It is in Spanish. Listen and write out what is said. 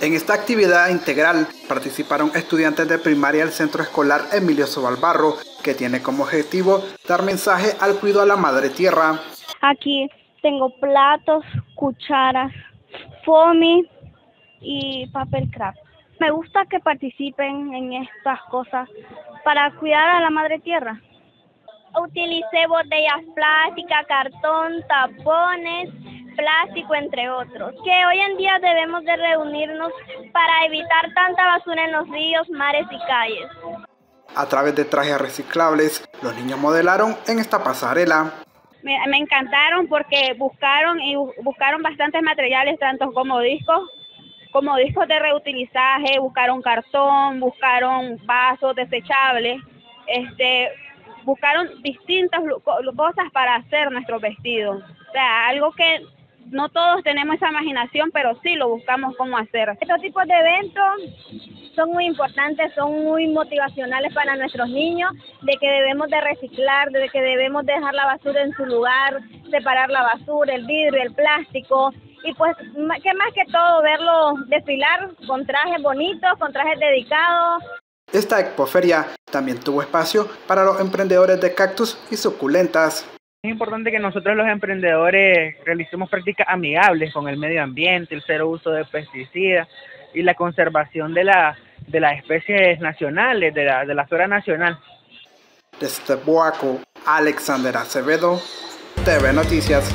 En esta actividad integral participaron estudiantes de primaria del Centro Escolar Emilio Sobalbarro, que tiene como objetivo dar mensaje al cuidado a la madre tierra. Aquí tengo platos, cucharas, foamy y papel craft. Me gusta que participen en estas cosas para cuidar a la madre tierra. Utilicé botellas plásticas, cartón, tapones, plástico, entre otros. Que hoy en día debemos de reunirnos para evitar tanta basura en los ríos, mares y calles. A través de trajes reciclables, los niños modelaron en esta pasarela. Me, encantaron porque buscaron y buscaron bastantes materiales, tanto como discos, como discos de reutilizaje, buscaron cartón, buscaron vasos desechables, este, buscaron distintas cosas para hacer nuestros vestidos. O sea, algo que no todos tenemos esa imaginación, pero sí lo buscamos cómo hacer. Estos tipos de eventos son muy importantes, son muy motivacionales para nuestros niños, de que debemos de reciclar, de que debemos dejar la basura en su lugar, separar la basura, el vidrio, el plástico, y pues que más que todo verlos desfilar con trajes bonitos, con trajes dedicados. Esta expoferia también tuvo espacio para los emprendedores de cactus y suculentas. Es importante que nosotros los emprendedores realicemos prácticas amigables con el medio ambiente, el cero uso de pesticidas y la conservación de, la, de las especies nacionales, de la, de la flora nacional. Desde Boaco, Alexander Acevedo, TV Noticias.